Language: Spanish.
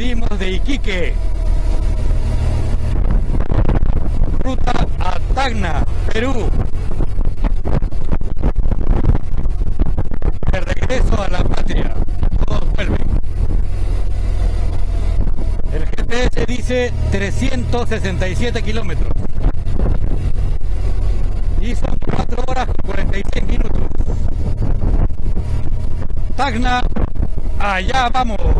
Nos despedimos de Iquique. Ruta a Tacna, Perú. De regreso a la patria. Todos vuelven. El GPS dice 367 kilómetros. Y son 4 horas 46 minutos. Tacna, allá vamos.